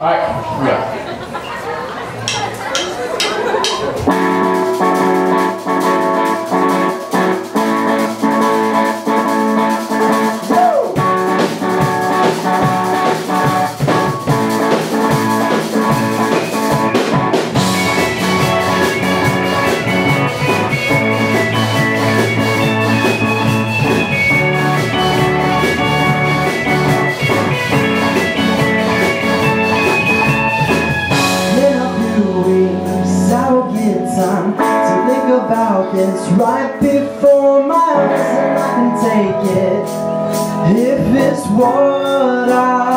Alright, yeah. Time to think about this right before my eyes and I can take it. If it's what I